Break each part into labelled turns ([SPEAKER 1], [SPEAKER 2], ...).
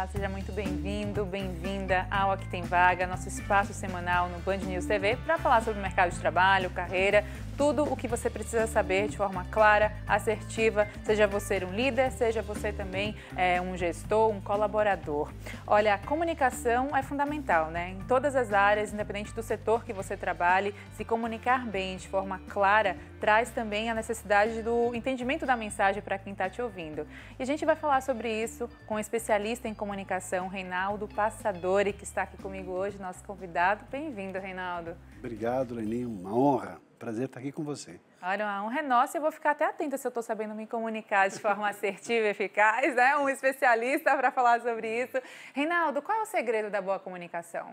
[SPEAKER 1] Olá, seja muito bem-vindo, bem-vinda ao Aqui Tem Vaga, nosso espaço semanal no Band News TV para falar sobre mercado de trabalho, carreira, tudo o que você precisa saber de forma clara, assertiva, seja você um líder, seja você também é, um gestor, um colaborador. Olha, a comunicação é fundamental, né? Em todas as áreas, independente do setor que você trabalhe, se comunicar bem, de forma clara, traz também a necessidade do entendimento da mensagem para quem está te ouvindo. E a gente vai falar sobre isso com o especialista em comunicação, Reinaldo Passadori, que está aqui comigo hoje, nosso convidado. Bem-vindo, Reinaldo.
[SPEAKER 2] Obrigado, Leninho. Uma honra. Prazer estar aqui com você.
[SPEAKER 1] Olha, uma honra é nossa. Eu vou ficar até atenta se eu estou sabendo me comunicar de forma assertiva e eficaz, né? Um especialista para falar sobre isso. Reinaldo, qual é o segredo da boa comunicação?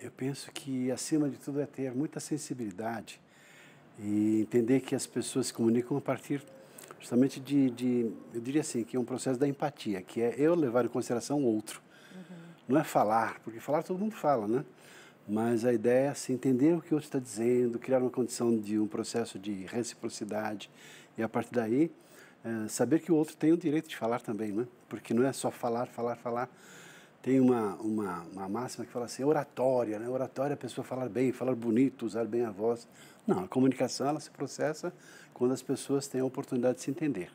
[SPEAKER 2] Eu penso que, acima de tudo, é ter muita sensibilidade e entender que as pessoas se comunicam a partir justamente de, de, eu diria assim, que é um processo da empatia, que é eu levar em consideração o outro. Uhum. Não é falar, porque falar todo mundo fala, né? Mas a ideia é assim, entender o que o outro está dizendo, criar uma condição de um processo de reciprocidade e a partir daí é, saber que o outro tem o direito de falar também, né? Porque não é só falar, falar, falar. Tem uma, uma, uma máxima que fala assim, oratória, né? Oratória é a pessoa falar bem, falar bonito, usar bem a voz. Não, a comunicação ela se processa quando as pessoas têm a oportunidade de se entender.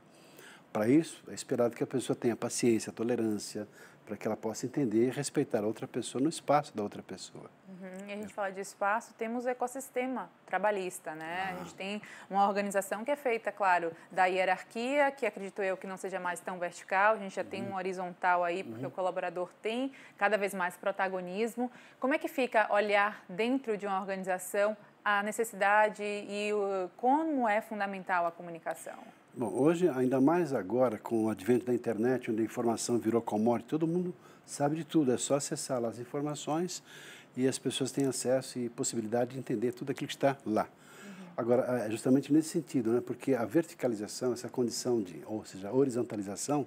[SPEAKER 2] Para isso, é esperado que a pessoa tenha paciência, tolerância, para que ela possa entender e respeitar a outra pessoa no espaço da outra pessoa.
[SPEAKER 1] Uhum. E a gente fala de espaço, temos o ecossistema trabalhista, né? Ah. A gente tem uma organização que é feita, claro, da hierarquia, que acredito eu que não seja mais tão vertical, a gente já uhum. tem um horizontal aí, porque uhum. o colaborador tem cada vez mais protagonismo. Como é que fica olhar dentro de uma organização a necessidade e o, como é fundamental a comunicação?
[SPEAKER 2] Bom, hoje, ainda mais agora, com o advento da internet, onde a informação virou commodity, todo mundo sabe de tudo, é só acessar lá as informações e as pessoas têm acesso e possibilidade de entender tudo aquilo que está lá. Uhum. Agora, é justamente nesse sentido, né? porque a verticalização, essa condição de, ou seja, a horizontalização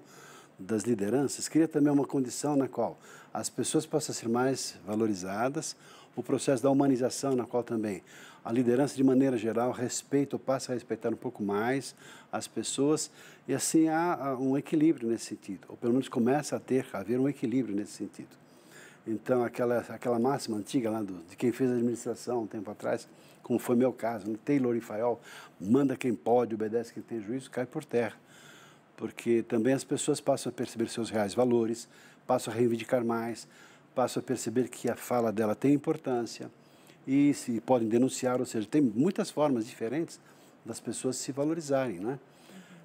[SPEAKER 2] das lideranças, cria também uma condição na qual as pessoas possam ser mais valorizadas, o processo da humanização, na qual também a liderança, de maneira geral, respeita ou passa a respeitar um pouco mais as pessoas, e assim há um equilíbrio nesse sentido, ou pelo menos começa a ter, a haver um equilíbrio nesse sentido. Então, aquela, aquela máxima antiga lá do, de quem fez a administração um tempo atrás, como foi meu caso, né? Taylor e Fayol, manda quem pode, obedece quem tem juízo, cai por terra. Porque também as pessoas passam a perceber seus reais valores, passam a reivindicar mais, passam a perceber que a fala dela tem importância e se podem denunciar, ou seja, tem muitas formas diferentes das pessoas se valorizarem, né?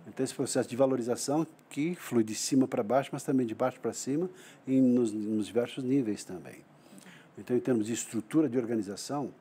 [SPEAKER 2] Então, esse processo de valorização que flui de cima para baixo, mas também de baixo para cima e nos, nos, diversos níveis também. Então, em termos de estrutura de organização,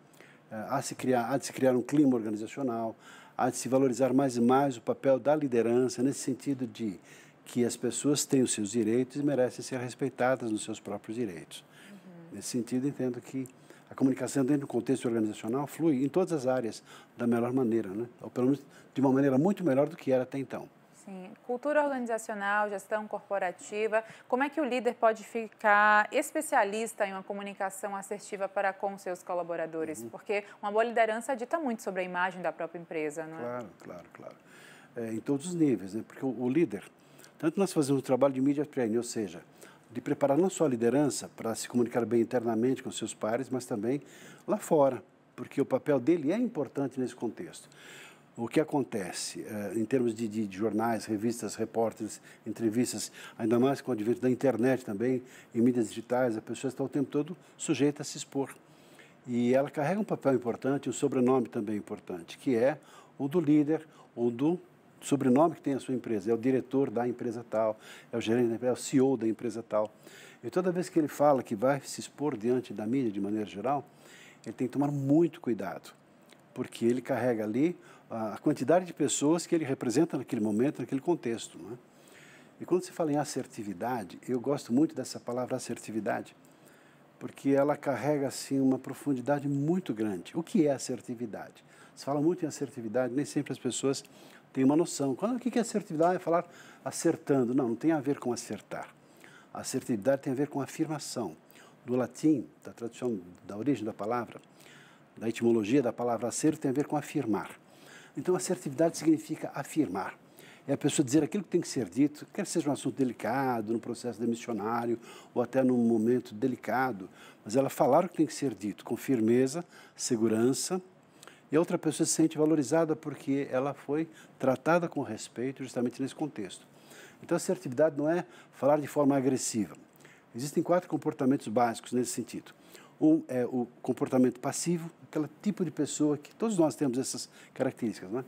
[SPEAKER 2] eh, há, se criar, há de se criar um clima organizacional, há de se valorizar mais e mais o papel da liderança, nesse sentido de que as pessoas têm os seus direitos e merecem ser respeitadas nos seus próprios direitos. Uhum. Nesse sentido, entendo que a comunicação dentro do contexto organizacional flui em todas as áreas da melhor maneira, né? ou pelo menos de uma maneira muito melhor do que era até então.
[SPEAKER 1] Sim. Cultura organizacional, gestão corporativa. Como é que o líder pode ficar especialista em uma comunicação assertiva para com seus colaboradores? Uhum. Porque uma boa liderança dita muito sobre a imagem da própria empresa, não é?
[SPEAKER 2] Claro, claro, claro. É, em todos os níveis, né? Porque o, o líder, tanto nós fazemos o trabalho de media training, ou seja, de preparar não só a liderança para se comunicar bem internamente com seus pares, mas também lá fora, porque o papel dele é importante nesse contexto. O que acontece eh, em termos de, de, de, jornais, revistas, repórteres, entrevistas, ainda mais com o advento da internet também, em mídias digitais, a pessoa está o tempo todo sujeita a se expor. E ela carrega um papel importante, um sobrenome também importante, que é o do líder ou do sobrenome que tem a sua empresa, é o diretor da empresa tal, é o gerente da empresa, é o CEO da empresa tal. E toda vez que ele fala que vai se expor diante da mídia de maneira geral, ele tem que tomar muito cuidado, porque ele carrega ali a quantidade de pessoas que ele representa naquele momento, naquele contexto. Não é? E quando se fala em assertividade, eu gosto muito dessa palavra assertividade, porque ela carrega assim uma profundidade muito grande. O que é assertividade? Se fala muito em assertividade, nem sempre as pessoas tem uma noção. Quando, o que é assertividade? É falar acertando. Não, não tem a ver com acertar. Assertividade tem a ver com afirmação. Do latim, da tradução, da origem da palavra, da etimologia da palavra acerto, tem a ver com afirmar. Então, assertividade significa afirmar. é a pessoa dizer aquilo que tem que ser dito, quer seja um assunto delicado, no processo demissionário ou até num momento delicado, mas ela falar o que tem que ser dito com firmeza, segurança, e a outra pessoa se sente valorizada porque ela foi tratada com respeito justamente nesse contexto. Então, assertividade não é falar de forma agressiva. Existem quatro comportamentos básicos nesse sentido. Um é o comportamento passivo, aquele tipo de pessoa que todos nós temos essas características, né?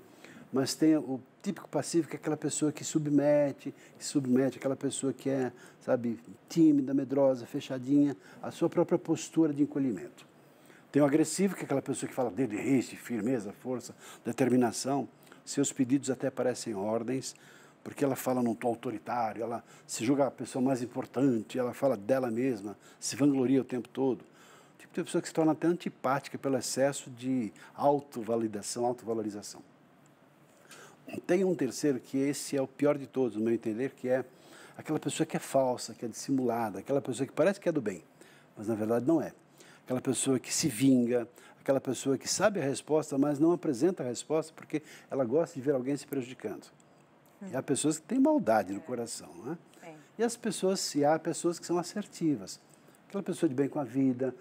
[SPEAKER 2] Mas tem o típico passivo, que é aquela pessoa que submete, que submete, aquela pessoa que é, sabe, tímida, medrosa, fechadinha, a sua própria postura de encolhimento. Tem o agressivo, que é aquela pessoa que fala dedo e riste, firmeza, força, determinação. Seus pedidos até parecem ordens, porque ela fala num tom autoritário, ela se julga a pessoa mais importante, ela fala dela mesma, se vangloria o tempo todo. Tipo de pessoa que se torna até antipática pelo excesso de autovalidação, autovalorização. Tem um terceiro que esse é o pior de todos, no meu entender, que é aquela pessoa que é falsa, que é dissimulada, aquela pessoa que parece que é do bem, mas na verdade não é. Aquela pessoa que se vinga, aquela pessoa que sabe a resposta, mas não apresenta a resposta porque ela gosta de ver alguém se prejudicando. E há pessoas que têm maldade no coração, né? E as pessoas, e há pessoas que são assertivas. Aquela pessoa de bem com a vida,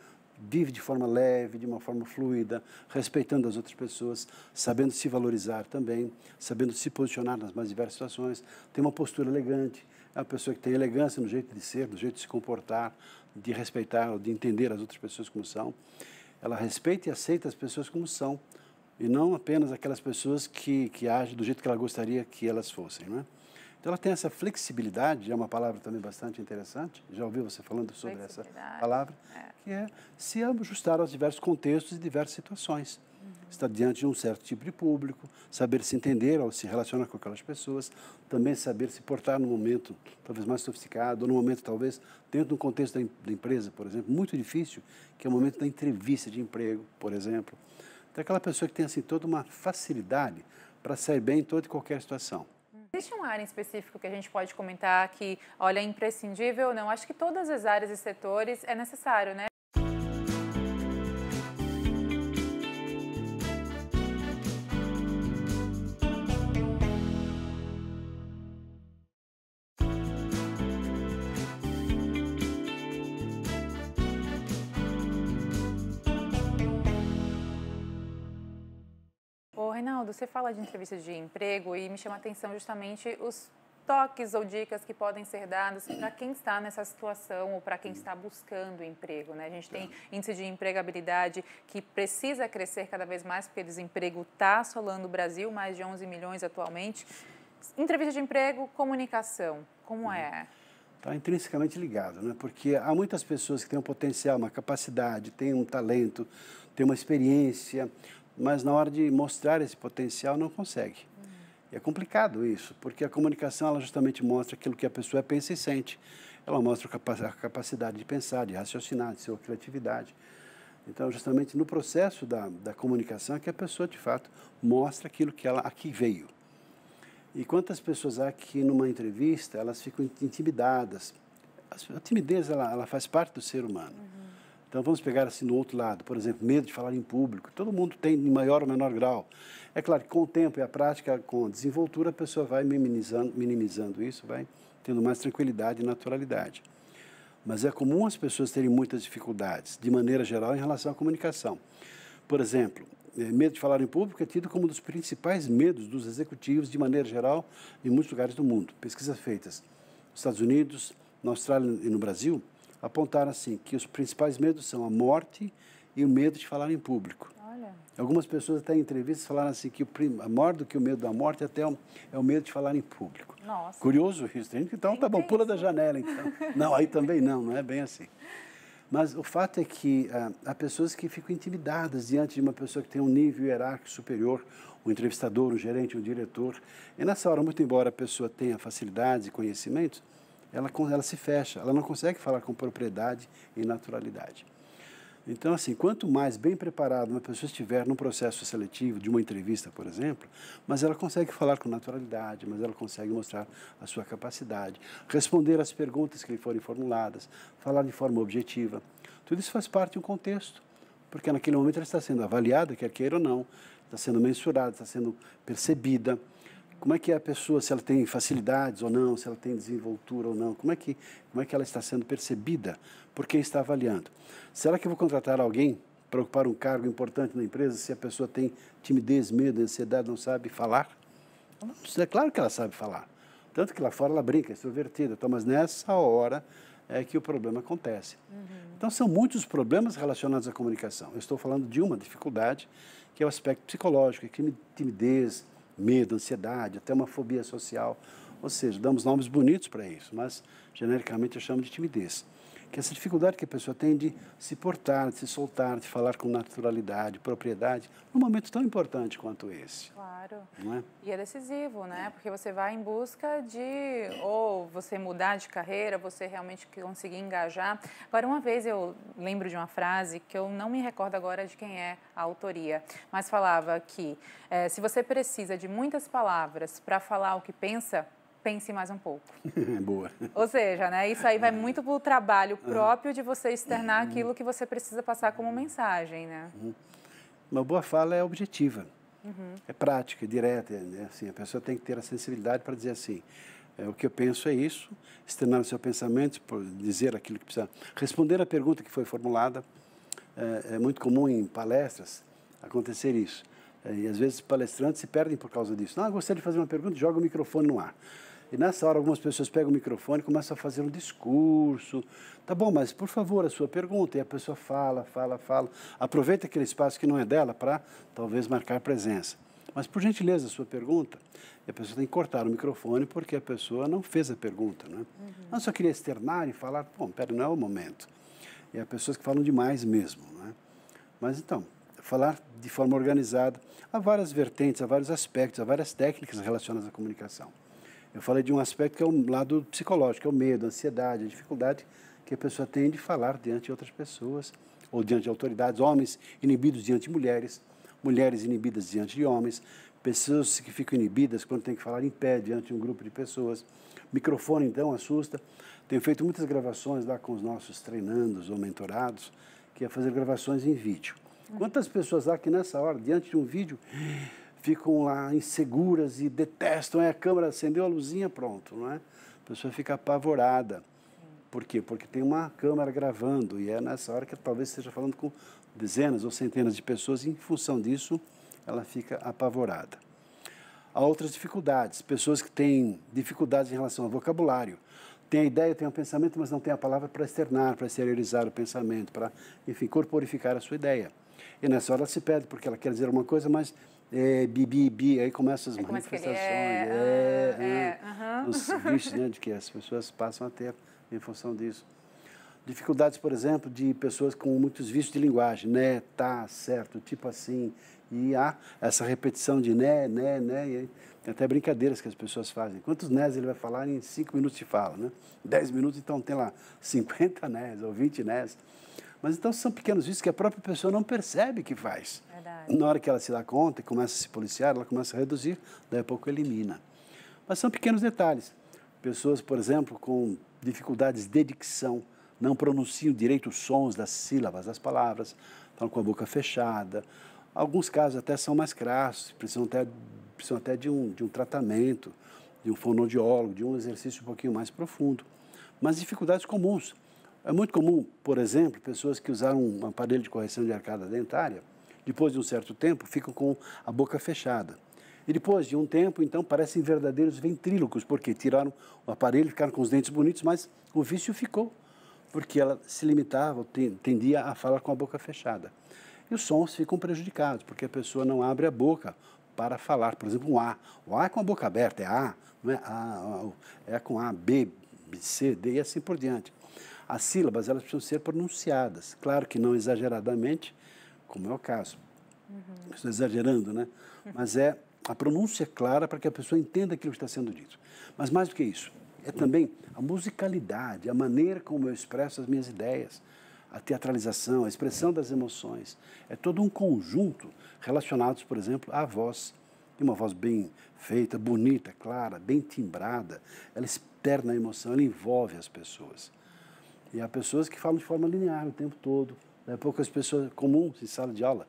[SPEAKER 2] vive de forma leve, de uma forma fluida, respeitando as outras pessoas, sabendo se valorizar também, sabendo se posicionar nas mais diversas situações, tem uma postura elegante, é uma pessoa que tem elegância no jeito de ser, no jeito de se comportar, de respeitar, de entender as outras pessoas como são. Ela respeita e aceita as pessoas como são, e não apenas aquelas pessoas que, que agem do jeito que ela gostaria que elas fossem. Né? Então, ela tem essa flexibilidade, é uma palavra também bastante interessante, já ouviu você falando sobre essa palavra, é. que é se ajustar aos diversos contextos e diversas situações. Estar diante de um certo tipo de público, saber se entender ao se relacionar com aquelas pessoas, também saber se portar num momento talvez mais sofisticado, ou num momento talvez dentro do contexto da, da empresa, por exemplo, muito difícil, que é o momento da entrevista de emprego, por exemplo então, aquela pessoa que tem assim toda uma facilidade para sair bem em toda e qualquer situação.
[SPEAKER 1] Existe uma área em específico que a gente pode comentar que, olha, é imprescindível? Não, acho que todas as áreas e setores é necessário, né? Você fala de entrevistas de emprego e me chama a atenção justamente os toques ou dicas que podem ser dados para quem está nessa situação ou para quem está buscando emprego. Né? A gente tem índice de empregabilidade que precisa crescer cada vez mais, porque o desemprego está assolando o Brasil, mais de 11 milhões atualmente. Entrevista de emprego, comunicação, como é?
[SPEAKER 2] Está intrinsecamente ligado, né? porque há muitas pessoas que têm um potencial, uma capacidade, têm um talento, têm uma experiência, mas na hora de mostrar esse potencial não consegue. É complicado isso, porque a comunicação ela justamente mostra aquilo que a pessoa pensa e sente. Ela mostra a capacidade de pensar, de raciocinar, de sua criatividade. Então, justamente no processo da, da comunicação é que a pessoa, de fato, mostra aquilo que ela aqui veio. E quantas pessoas há que numa entrevista elas ficam intimidadas? A timidez ela, ela faz parte do ser humano. Uhum. Então vamos pegar assim do outro lado, por exemplo, medo de falar em público. Todo mundo tem em maior ou menor grau. É claro que com o tempo e a prática, com a desenvoltura, a pessoa vai minimizando, minimizando isso, vai tendo mais tranquilidade e naturalidade. Mas é comum as pessoas terem muitas dificuldades, de maneira geral, em relação à comunicação. Por exemplo, é, medo de falar em público é tido como um dos principais medos dos executivos, de maneira geral, em muitos lugares do mundo. Pesquisas feitas nos Estados Unidos, na Austrália e no Brasil apontaram assim que os principais medos são a morte e o medo de falar em público. Olha. Algumas pessoas até em entrevistas falaram assim que o maior do que o medo da morte até é o, é o medo de falar em público.
[SPEAKER 1] Nossa.
[SPEAKER 2] Curioso isso. Então tá bom, pula da janela então. não, aí também não, não é bem assim. Mas o fato é que ah, há pessoas que ficam intimidadas diante de uma pessoa que tem um nível hierárquico superior, um entrevistador, um gerente, um diretor. E nessa hora, muito embora a pessoa tenha facilidades e conhecimentos, ela, ela se fecha, ela não consegue falar com propriedade e naturalidade. Então, assim, quanto mais bem preparada uma pessoa estiver num processo seletivo, de uma entrevista, por exemplo, mas ela consegue falar com naturalidade, mas ela consegue mostrar a sua capacidade, responder às perguntas que lhe forem formuladas, falar de forma objetiva. Tudo isso faz parte de um contexto, porque naquele momento ela está sendo avaliada, quer queira ou não, está sendo mensurada, está sendo percebida Como é que é a pessoa, se ela tem facilidades ou não, se ela tem desenvoltura ou não, como é que, como é que ela está sendo percebida por quem está avaliando. Será que eu vou contratar alguém para ocupar um cargo importante na empresa se a pessoa tem timidez, medo, ansiedade, não sabe falar? É claro que ela sabe falar. Tanto que lá fora ela brinca, é extrovertida. Então, mas nessa hora é que o problema acontece. Uhum. Então, são muitos problemas relacionados à comunicação. Eu estou falando de uma dificuldade, que é o aspecto psicológico, que é timidez, medo, ansiedade, até uma fobia social. Ou seja, damos nomes bonitos para isso, mas genericamente eu chamo de timidez que essa dificuldade que a pessoa tem de se portar, de se soltar, de falar com naturalidade, propriedade, num momento tão importante quanto esse.
[SPEAKER 1] Claro. Não é? E é decisivo, né? Porque você vai em busca de ou você mudar de carreira, você realmente conseguir engajar. Agora, uma vez eu lembro de uma frase que eu não me recordo agora de quem é a autoria, mas falava que é, se você precisa de muitas palavras para falar o que pensa, pense mais um pouco.
[SPEAKER 2] Boa.
[SPEAKER 1] Ou seja, né, isso aí vai muito para o trabalho próprio de você externar aquilo que você precisa passar como mensagem, né?
[SPEAKER 2] Uhum. Uma boa fala é objetiva, uhum. é prática, é direta. Né? Assim, a pessoa tem que ter a sensibilidade para dizer assim, é, o que eu penso é isso, externar o seu pensamento, dizer aquilo que precisa. Responder a pergunta que foi formulada. É, é muito comum em palestras acontecer isso. É, e às vezes palestrantes se perdem por causa disso. Não, eu gostaria de fazer uma pergunta, joga o microfone no ar. E nessa hora algumas pessoas pegam o microfone e começam a fazer um discurso. Tá bom, mas por favor, a sua pergunta. E a pessoa fala, fala, fala. Aproveita aquele espaço que não é dela para talvez marcar presença. Mas por gentileza, a sua pergunta. E a pessoa tem que cortar o microfone porque a pessoa não fez a pergunta. Né? Uhum. Não só queria externar e falar, bom, pera, não é o momento. E há pessoas que falam demais mesmo. Né? Mas então, falar de forma organizada. Há várias vertentes, há vários aspectos, há várias técnicas relacionadas à comunicação. Eu falei de um aspecto que é o lado psicológico, é o medo, a ansiedade, a dificuldade que a pessoa tem de falar diante de outras pessoas, ou diante de autoridades, homens inibidos diante de mulheres, mulheres inibidas diante de homens, pessoas que ficam inibidas quando tem que falar em pé diante de um grupo de pessoas. Microfone, então, assusta. Tenho feito muitas gravações lá com os nossos treinandos ou mentorados, que é fazer gravações em vídeo. Quantas pessoas lá que nessa hora, diante de um vídeo, ficam lá inseguras e detestam, é a câmera acendeu a luzinha, pronto, não é? A pessoa fica apavorada. Por quê? Porque tem uma câmera gravando e é nessa hora que talvez esteja falando com dezenas ou centenas de pessoas e em função disso ela fica apavorada. Há outras dificuldades, pessoas que têm dificuldades em relação ao vocabulário. Tem a ideia, tem o um pensamento, mas não tem a palavra para externar, para exteriorizar o pensamento, para, enfim, corporificar a sua ideia. E nessa hora ela se perde, porque ela quer dizer uma coisa, mas é, bi, bi, aí começam as é manifestações. É, é, é, é os vícios né, de que as pessoas passam a ter em função disso. Dificuldades, por exemplo, de pessoas com muitos vícios de linguagem, né, tá, certo, tipo assim, e há essa repetição de né, né, né, e tem até brincadeiras que as pessoas fazem. Quantos nés ele vai falar em cinco minutos de fala, né? Dez minutos, então tem lá 50 nés ou 20 nés. Mas então são pequenos vícios que a própria pessoa não percebe que faz. Verdade. Na hora que ela se dá conta e começa a se policiar, ela começa a reduzir, daí a pouco elimina. Mas são pequenos detalhes. Pessoas, por exemplo, com dificuldades de dicção, não pronunciam direito os sons das sílabas das palavras, estão com a boca fechada. Alguns casos até são mais crassos, precisam até, precisam até de, um, de um tratamento, de um fonoaudiólogo, de um exercício um pouquinho mais profundo. Mas dificuldades comuns. É muito comum, por exemplo, pessoas que usaram um aparelho de correção de arcada dentária, depois de um certo tempo, ficam com a boca fechada. E depois de um tempo, então, parecem verdadeiros ventrílocos, porque tiraram o aparelho, ficaram com os dentes bonitos, mas o vício ficou, porque ela se limitava, tendia a falar com a boca fechada. E os sons ficam prejudicados, porque a pessoa não abre a boca para falar, por exemplo, um A. O A é com a boca aberta, é A, não é A, é com A, B, C, D e assim por diante. As sílabas elas precisam ser pronunciadas, claro que não exageradamente, como é o caso. Uhum. Estou exagerando, né? Mas é a pronúncia clara para que a pessoa entenda aquilo que está sendo dito. Mas mais do que isso, é também a musicalidade, a maneira como eu expresso as minhas ideias, a teatralização, a expressão das emoções. É todo um conjunto relacionados, por exemplo, à voz. E uma voz bem feita, bonita, clara, bem timbrada, ela externa a emoção, ela envolve as pessoas. E há pessoas que falam de forma linear o tempo todo. Daqui a pouco as pessoas comuns em sala de aula,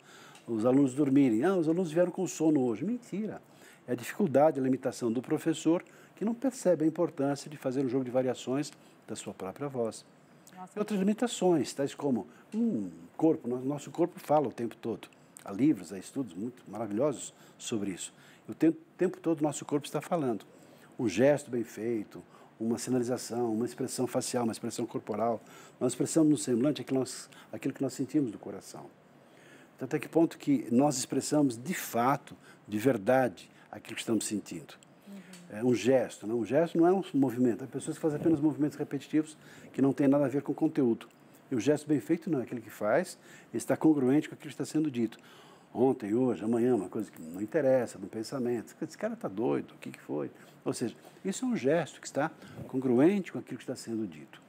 [SPEAKER 2] os alunos dormirem. Ah, os alunos vieram com sono hoje. Mentira. É a dificuldade, a limitação do professor que não percebe a importância de fazer um jogo de variações da sua própria voz. Nossa, e outras limitações, tais como um corpo, nosso corpo fala o tempo todo. Há livros, há estudos muito maravilhosos sobre isso. O tempo, tempo todo nosso corpo está falando. Um gesto bem feito, uma sinalização, uma expressão facial, uma expressão corporal. Nós expressamos no semblante aquilo, nós, aquilo que nós sentimos do coração. Então, até que ponto que nós expressamos de fato, de verdade, aquilo que estamos sentindo. É um gesto, não? um gesto não é um movimento. Há pessoas que fazem apenas movimentos repetitivos que não têm nada a ver com o conteúdo. E o gesto bem feito não é aquele que faz, está congruente com aquilo que está sendo dito. Ontem, hoje, amanhã, uma coisa que não interessa, no pensamento. Esse cara está doido, o que, que foi? Ou seja, isso é um gesto que está congruente com aquilo que está sendo dito.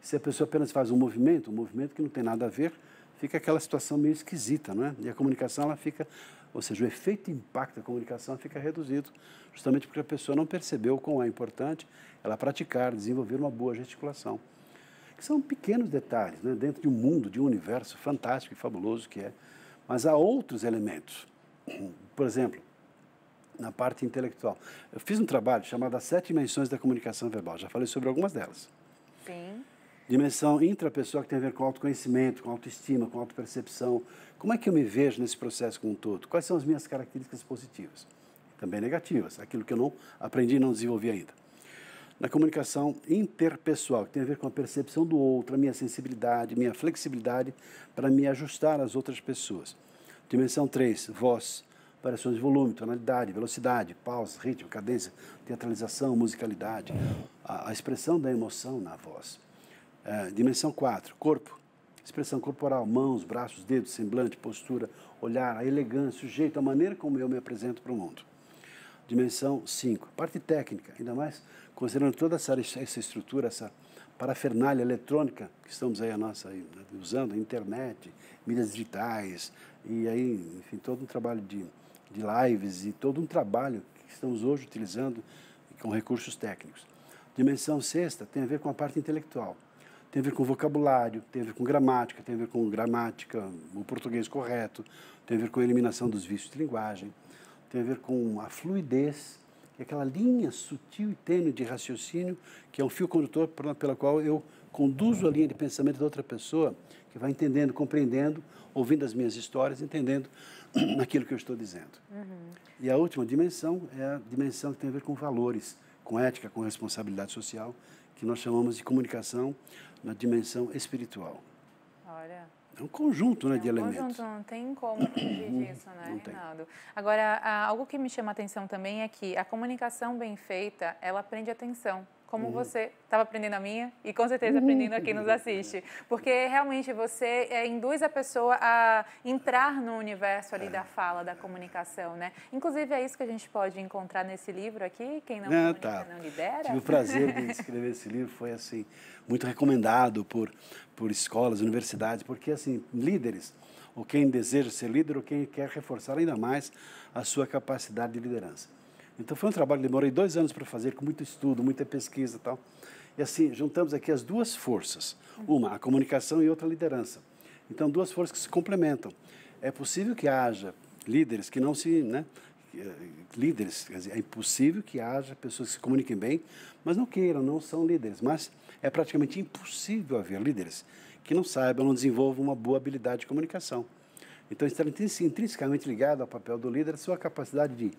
[SPEAKER 2] Se a pessoa apenas faz um movimento, um movimento que não tem nada a ver, fica aquela situação meio esquisita, não é? E a comunicação, ela fica, ou seja, o efeito impacto da comunicação fica reduzido, justamente porque a pessoa não percebeu quão é importante ela praticar, desenvolver uma boa gesticulação. Que são pequenos detalhes, né? dentro de um mundo, de um universo fantástico e fabuloso que é. Mas há outros elementos. Por exemplo, na parte intelectual. Eu fiz um trabalho chamado As Sete Dimensões da Comunicação Verbal. Já falei sobre algumas delas.
[SPEAKER 1] Sim.
[SPEAKER 2] Dimensão intrapessoal que tem a ver com autoconhecimento, com autoestima, com autopercepção. Como é que eu me vejo nesse processo como um todo? Quais são as minhas características positivas? Também negativas, aquilo que eu não aprendi e não desenvolvi ainda. Na comunicação interpessoal, que tem a ver com a percepção do outro, a minha sensibilidade, minha flexibilidade para me ajustar às outras pessoas. Dimensão 3, voz, variações de volume, tonalidade, velocidade, pausa, ritmo, cadência, teatralização, musicalidade, a, a expressão da emoção na voz. É, dimensão 4, corpo, expressão corporal, mãos, braços, dedos, semblante, postura, olhar, a elegância, o jeito, a maneira como eu me apresento para o mundo. Dimensão 5, parte técnica, ainda mais considerando toda essa, essa estrutura, essa parafernália eletrônica que estamos aí a nossa aí, né, usando, internet, mídias digitais e aí, enfim, todo um trabalho de de lives e todo um trabalho que estamos hoje utilizando com recursos técnicos. Dimensão sexta tem a ver com a parte intelectual. Tem a ver com vocabulário, tem a ver com gramática, tem a ver com gramática, o português correto, tem a ver com a eliminação dos vícios de linguagem, tem a ver com a fluidez, é aquela linha sutil e tênue de raciocínio, que é um fio condutor pela qual eu conduzo a linha de pensamento da outra pessoa, que vai entendendo, compreendendo, ouvindo as minhas histórias, entendendo naquilo que eu estou dizendo. Uhum. E a última dimensão é a dimensão que tem a ver com valores, com ética, com responsabilidade social, que nós chamamos de comunicação na dimensão espiritual.
[SPEAKER 1] Olha.
[SPEAKER 2] É um conjunto né,
[SPEAKER 1] é
[SPEAKER 2] um de elementos.
[SPEAKER 1] Conjunto, não tem como fugir disso, né, Reinaldo? Agora, algo que me chama a atenção também é que a comunicação bem feita, ela prende atenção como uhum. você estava aprendendo a minha e com certeza uhum. aprendendo a quem nos assiste. Porque realmente você é, induz a pessoa a entrar no universo ali é. da fala, da comunicação, né? Inclusive é isso que a gente pode encontrar nesse livro aqui, Quem Não ah, Comunica tá. Não Lidera.
[SPEAKER 2] Tive o prazer de escrever esse livro, foi assim, muito recomendado por, por escolas, universidades, porque assim, líderes, ou quem deseja ser líder, ou quem quer reforçar ainda mais a sua capacidade de liderança. Então foi um trabalho que demorei dois anos para fazer, com muito estudo, muita pesquisa e tal. E assim, juntamos aqui as duas forças. Uma, a comunicação e outra, a liderança. Então, duas forças que se complementam. É possível que haja líderes que não se... Né, líderes, quer dizer, é impossível que haja pessoas que se comuniquem bem, mas não queiram, não são líderes. Mas é praticamente impossível haver líderes que não saibam, não desenvolvam uma boa habilidade de comunicação. Então, está intrinsecamente ligado ao papel do líder, a sua capacidade de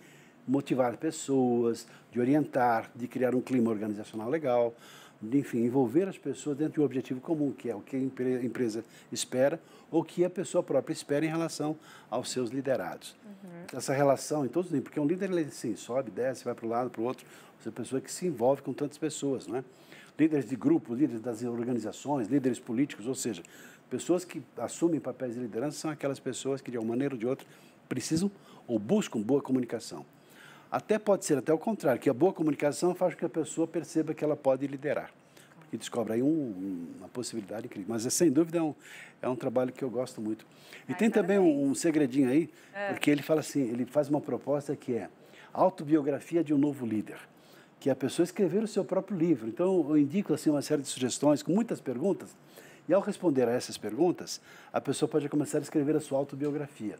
[SPEAKER 2] motivar pessoas, de orientar, de criar um clima organizacional legal, de, enfim, envolver as pessoas dentro de um objetivo comum, que é o que a empresa espera ou que a pessoa própria espera em relação aos seus liderados. Uhum. Essa relação em todos os níveis, porque um líder, ele assim, sobe, desce, vai para um lado, para o outro, você é uma pessoa que se envolve com tantas pessoas, não é? Líderes de grupo, líderes das organizações, líderes políticos, ou seja, pessoas que assumem papéis de liderança são aquelas pessoas que, de uma maneira ou de outra, precisam ou buscam boa comunicação. Até pode ser até o contrário, que a boa comunicação faz com que a pessoa perceba que ela pode liderar. E descobre aí um, uma possibilidade incrível. Mas, sem dúvida, é um, é um trabalho que eu gosto muito. E Ai, tem também um, um, segredinho aí, é. porque ele fala assim, ele faz uma proposta que é autobiografia de um novo líder que é a pessoa escrever o seu próprio livro. Então, eu indico assim uma série de sugestões com muitas perguntas, e ao responder a essas perguntas, a pessoa pode começar a escrever a sua autobiografia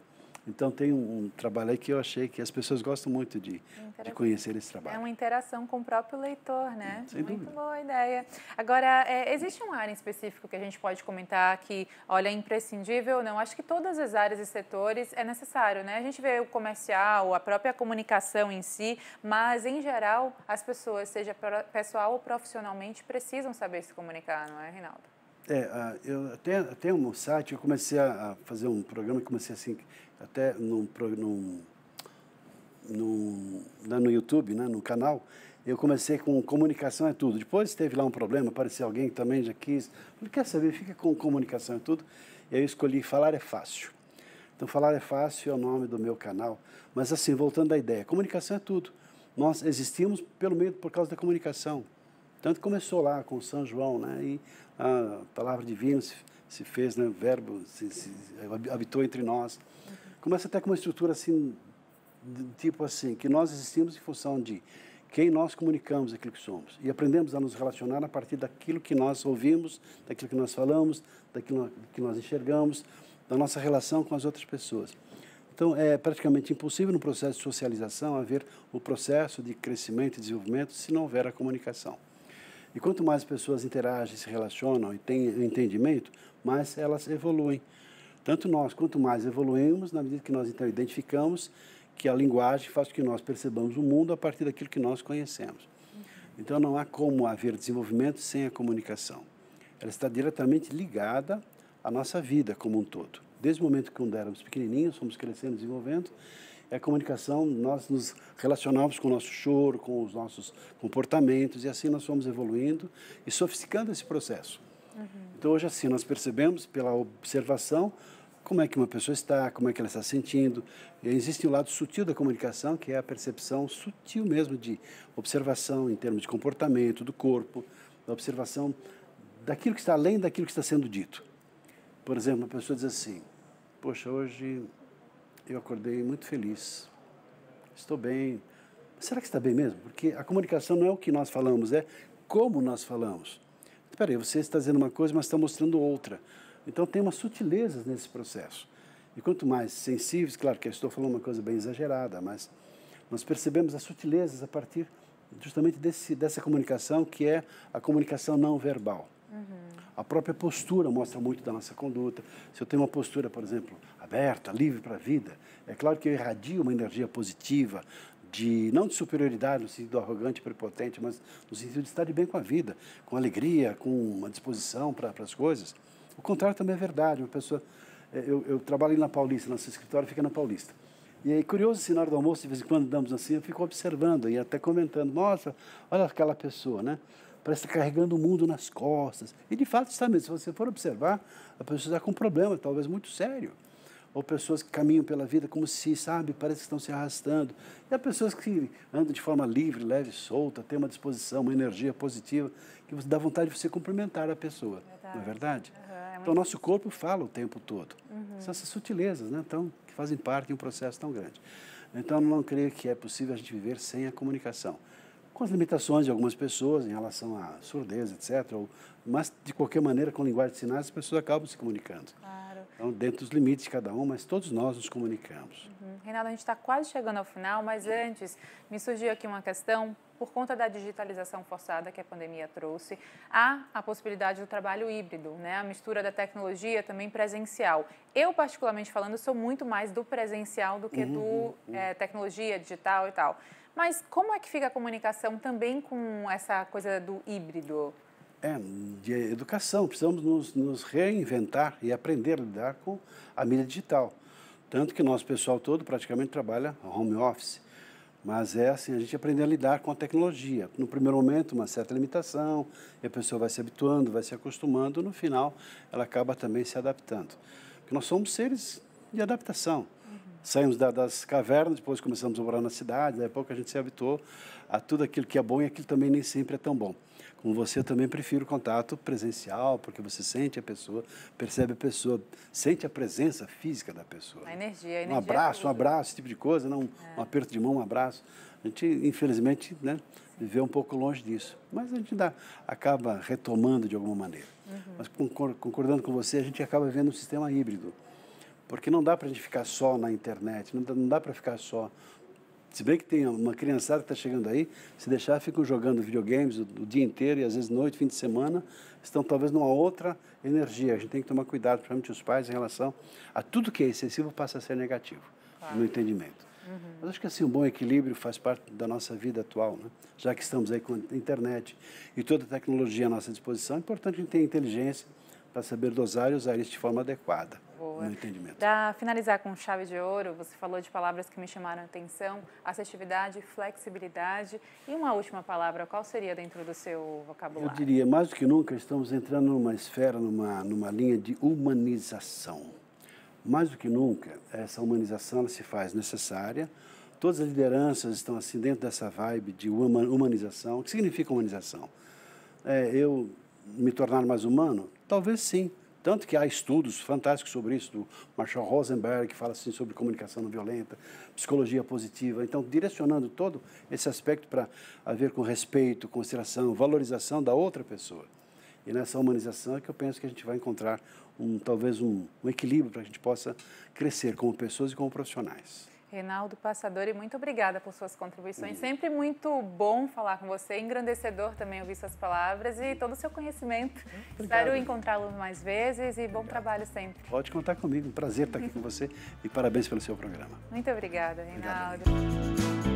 [SPEAKER 2] Então tem um, um, trabalho aí que eu achei que as pessoas gostam muito de, de conhecer esse trabalho.
[SPEAKER 1] É uma interação com o próprio leitor, né?
[SPEAKER 2] Sem
[SPEAKER 1] muito
[SPEAKER 2] dúvida.
[SPEAKER 1] boa ideia. Agora, é, existe uma área em específico que a gente pode comentar que, olha, é imprescindível? Não, acho que todas as áreas e setores é necessário, né? A gente vê o comercial, a própria comunicação em si, mas, em geral, as pessoas, seja pessoal ou profissionalmente, precisam saber se comunicar, não é, Reinaldo?
[SPEAKER 2] É, eu até, até um site, eu comecei a fazer um programa, comecei assim, até num, num, lá no YouTube, né, no canal, eu comecei com comunicação é tudo. Depois teve lá um problema, apareceu alguém que também já quis. Falei, quer saber, fica com comunicação é tudo. E aí eu escolhi falar é fácil. Então, falar é fácil é o nome do meu canal. Mas assim, voltando à ideia, comunicação é tudo. Nós existimos pelo meio por causa da comunicação. Tanto começou lá com São João, né? E a palavra divina se, se fez, né? O verbo se, se, habitou entre nós. Começa até com uma estrutura assim, tipo assim, que nós existimos em função de quem nós comunicamos aquilo que somos. E aprendemos a nos relacionar a partir daquilo que nós ouvimos, daquilo que nós falamos, daquilo que nós enxergamos, da nossa relação com as outras pessoas. Então, é praticamente impossível no processo de socialização haver o processo de crescimento e desenvolvimento se não houver a comunicação. E quanto mais as pessoas interagem, se relacionam e têm entendimento, mais elas evoluem. Tanto nós, quanto mais evoluímos, na medida que nós então identificamos que a linguagem faz com que nós percebamos o mundo a partir daquilo que nós conhecemos. Então não há como haver desenvolvimento sem a comunicação. Ela está diretamente ligada à nossa vida como um todo. Desde o momento que quando éramos pequenininhos, fomos crescendo, desenvolvendo, é a comunicação, nós nos relacionamos com o nosso choro, com os nossos comportamentos, e assim nós fomos evoluindo e sofisticando esse processo. Uhum. Então, hoje, assim, nós percebemos pela observação como é que uma pessoa está, como é que ela está sentindo. E existe um lado sutil da comunicação, que é a percepção sutil mesmo de observação em termos de comportamento do corpo, da observação daquilo que está além daquilo que está sendo dito. Por exemplo, uma pessoa diz assim: Poxa, hoje eu acordei muito feliz, estou bem. Será que está bem mesmo? Porque a comunicação não é o que nós falamos, é como nós falamos. Espera aí, você está dizendo uma coisa, mas está mostrando outra. Então tem umas sutilezas nesse processo. E quanto mais sensíveis, claro que eu estou falando uma coisa bem exagerada, mas nós percebemos as sutilezas a partir justamente desse, dessa comunicação que é a comunicação não verbal. Uhum. A própria postura mostra muito da nossa conduta. Se eu tenho uma postura, por exemplo, aberta, livre para a vida, é claro que eu irradio uma energia positiva, de não de superioridade no sentido arrogante, prepotente, mas no sentido de estar de bem com a vida, com alegria, com uma disposição para as coisas. O contrário também é verdade. Uma pessoa, é, eu, eu trabalho na Paulista, nosso escritório fica na Paulista. E aí, curioso, assim, na hora do almoço, de vez em quando damos assim, eu fico observando e até comentando, nossa, olha aquela pessoa, né? parece estar carregando o mundo nas costas. E de fato está mesmo. Se você for observar, a pessoa está com um problema, talvez muito sério. Ou pessoas que caminham pela vida como se, sabe, parece que estão se arrastando. E há pessoas que andam de forma livre, leve, solta, têm uma disposição, uma energia positiva, que dá vontade de você cumprimentar a pessoa. Verdade. Não é verdade? Uhum, é então, o nosso corpo fala o tempo todo. Uhum. São essas sutilezas, né? Então, que fazem parte de um processo tão grande. Então, não creio que é possível a gente viver sem a comunicação com as limitações de algumas pessoas em relação à surdez, etc. Ou, mas, de qualquer maneira, com linguagem de sinais, as pessoas acabam se comunicando. Claro. Então, dentro dos limites de cada um, mas todos nós nos comunicamos.
[SPEAKER 1] Uhum. Reinaldo, a gente está quase chegando ao final, mas antes, me surgiu aqui uma questão. Por conta da digitalização forçada que a pandemia trouxe, há a possibilidade do trabalho híbrido, né? a mistura da tecnologia também presencial. Eu, particularmente falando, sou muito mais do presencial do que uhum, do uhum. É, tecnologia digital e tal. Mas como é que fica a comunicação também com essa coisa do híbrido?
[SPEAKER 2] É, de educação. Precisamos nos, nos reinventar e aprender a lidar com a mídia digital. Tanto que nosso pessoal todo praticamente trabalha home office. Mas é assim, a gente aprender a lidar com a tecnologia. No primeiro momento, uma certa limitação, e a pessoa vai se habituando, vai se acostumando, no final, ela acaba também se adaptando. Porque nós somos seres de adaptação. Saímos da, das cavernas, depois começamos a morar na cidade, daí a pouco a gente se habituou a tudo aquilo que é bom e aquilo também nem sempre é tão bom. Como você, eu também prefiro contato presencial, porque você sente a pessoa, percebe a pessoa, sente a presença física da pessoa.
[SPEAKER 1] A energia, a energia.
[SPEAKER 2] Um abraço, um abraço, esse tipo de coisa, não é. um aperto de mão, um abraço. A gente, infelizmente, né, viveu um pouco longe disso. Mas a gente dá, acaba retomando de alguma maneira. Uhum. Mas concordando com você, a gente acaba vivendo um sistema híbrido Porque não dá para a gente ficar só na internet, não dá, não dá para ficar só. Se bem que tem uma criançada que está chegando aí, se deixar, ficam jogando videogames o, o, dia inteiro e às vezes noite, fim de semana, estão talvez numa outra energia. A gente tem que tomar cuidado, principalmente os pais, em relação a tudo que é excessivo passa a ser negativo claro. no entendimento. Uhum. Mas acho que assim, um bom equilíbrio faz parte da nossa vida atual, né? já que estamos aí com a internet e toda a tecnologia à nossa disposição, é importante a gente ter inteligência para saber dosar e usar isso de forma adequada Boa. no entendimento.
[SPEAKER 1] Para finalizar com chave de ouro, você falou de palavras que me chamaram a atenção, assertividade, flexibilidade e uma última palavra, qual seria dentro do seu vocabulário?
[SPEAKER 2] Eu diria, mais do que nunca, estamos entrando numa esfera, numa, numa linha de humanização mais do que nunca, essa humanização se faz necessária. Todas as lideranças estão assim dentro dessa vibe de humanização. O que significa humanização? É, eu me tornar mais humano? Talvez sim. Tanto que há estudos fantásticos sobre isso, do Marshall Rosenberg, que fala assim sobre comunicação não violenta, psicologia positiva. Então, direcionando todo esse aspecto para haver com respeito, consideração, valorização da outra pessoa. E nessa humanização é que eu penso que a gente vai encontrar um, talvez um, um equilíbrio para a gente possa crescer como pessoas e como profissionais.
[SPEAKER 1] Reinaldo Passadori, muito obrigada por suas contribuições. Uhum. Sempre muito bom falar com você, engrandecedor também ouvir suas palavras e todo o seu conhecimento. Obrigado. Espero encontrá-lo mais vezes e Obrigado. bom trabalho sempre.
[SPEAKER 2] Pode contar comigo, um prazer estar aqui com você e parabéns pelo seu programa.
[SPEAKER 1] Muito obrigada, Reinaldo. Obrigado.